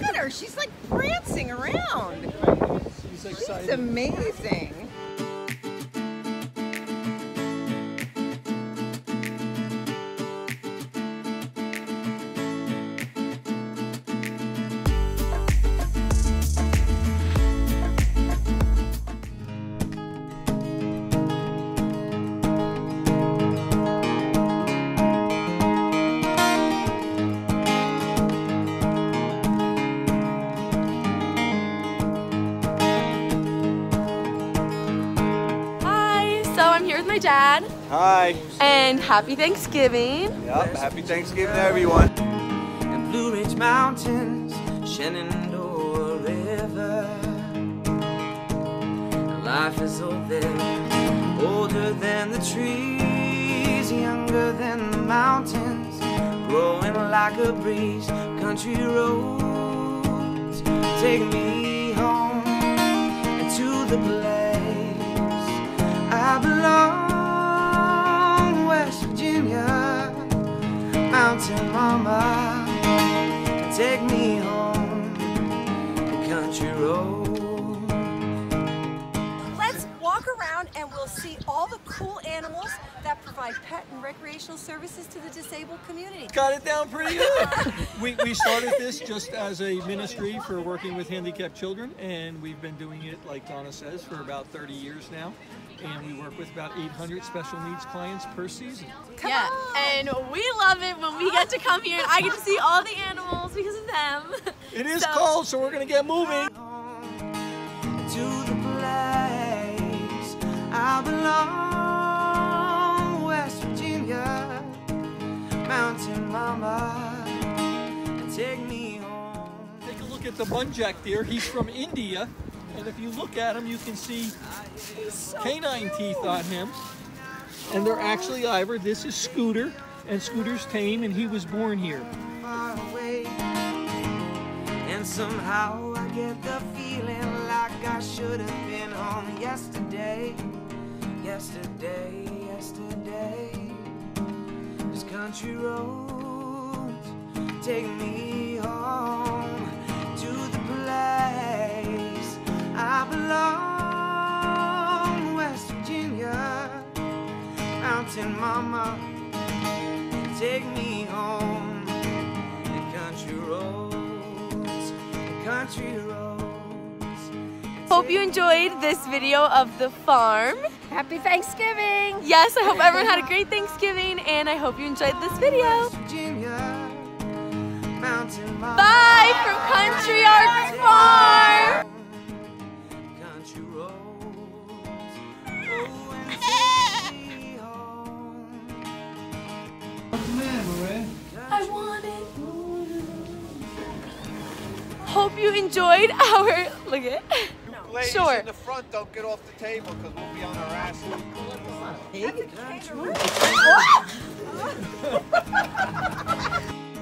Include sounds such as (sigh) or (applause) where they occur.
Look at her. She's like prancing around. She's amazing. My dad, Hi. and happy Thanksgiving. Yep. Happy Thanksgiving to everyone. and Blue Ridge Mountains, Shenandoah River. Life is old there, older than the trees, younger than the mountains, growing like a breeze. Country roads take me home to the place Mama take me home the country road. Let's walk around and we'll see all the cool animals that provide pet and recreational services to the disabled community. Got it down pretty good. (laughs) we, we started this just as a ministry for working with handicapped children, and we've been doing it, like Donna says, for about 30 years now. And we work with about 800 special needs clients per season. yeah, and we love it when we get to come here and I get to see all the animals because of them. It is So- cold, so we're going to get moving. to the place I belong, Mama, take me home. Take a look at the muntjac deer. He's from India, and if you look at him, you can see canine teeth on him. And they're actually Ivor. This is Scooter, and Scooter's tame, and he was born here. far away. And somehow I get the feeling like I should have been home yesterday. Yesterday, yesterday. This country roads take me home to the place I belong, West Virginia, Mountain Mama take me home the country roads the country roads Hope you enjoyed this video of the farm. Happy Thanksgiving! Yes, I hope everyone had a great Thanksgiving, and I hope you enjoyed this video. Country roads oh and take me home I want it. Hope you enjoyed our look at. Ladies Sure. in the front, don't get off the table because we'll be on our asses. Hey. (laughs)